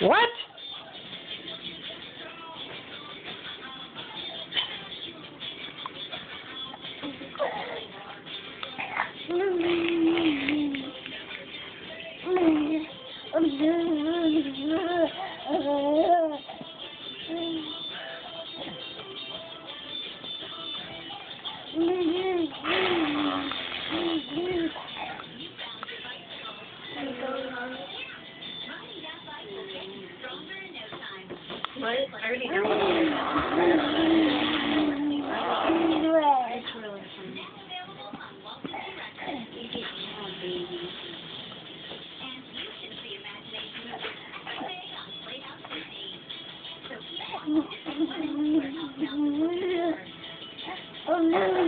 What? What? I already know. It's really. Oh no.